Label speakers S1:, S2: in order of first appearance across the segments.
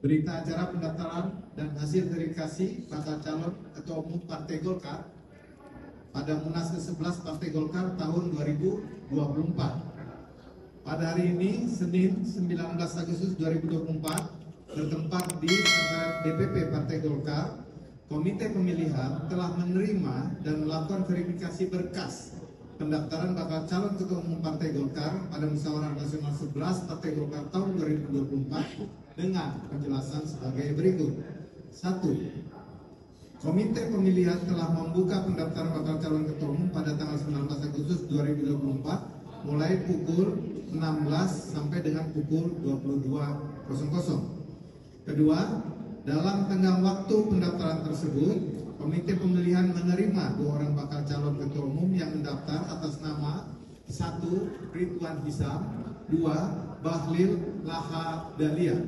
S1: Berita acara pendaftaran dan hasil verifikasi bakal calon Ketua Umum Partai Golkar pada Munas ke-11 Partai Golkar tahun 2024. Pada hari ini, Senin 19 Agustus 2024, bertempat di DPP Partai Golkar, Komite Pemilihan telah menerima dan melakukan verifikasi berkas pendaftaran bakal calon ketua umum Partai Golkar pada musyawarah nasional 11 Partai Golkar tahun 2024 dengan penjelasan sebagai berikut. Satu, Komite pemilihan telah membuka pendaftaran bakal calon ketua umum pada tanggal 19 Agustus 2024 mulai pukul 16 sampai dengan pukul 22.00. Kedua, dalam tenggang waktu pendaftaran tersebut, Komite pemilihan menerima dua orang bakal calon ketua umum yang mendaftar atas nama satu Ridwan Hisam, dua Bahlil Laha Dalia.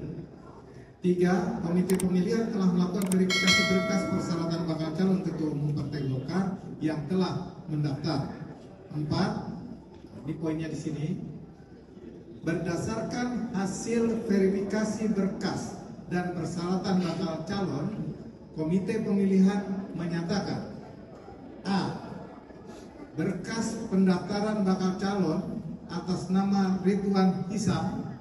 S1: Tiga, Komite Pemilihan telah melakukan verifikasi berkas persyaratan bakal calon ketua umum Partai Golkar yang telah mendaftar. Empat, ini poinnya di sini. Berdasarkan hasil verifikasi berkas dan persyaratan bakal calon, Komite Pemilihan menyatakan A. Berkas pendaftaran bakal calon atas nama Ridwan Hisam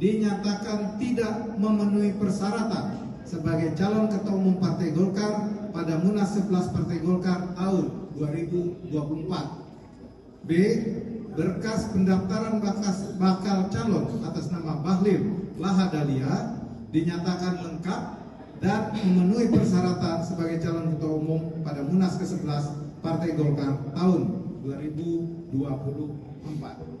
S1: dinyatakan tidak memenuhi persyaratan sebagai calon ketua umum Partai Golkar pada Munas 11 Partai Golkar tahun 2024. B. Berkas pendaftaran bakas, bakal calon atas nama Bahlil Lahadalia dinyatakan lengkap dan memenuhi persyaratan sebagai calon ketua umum pada Munas ke-11 Partai Golkar tahun 2024.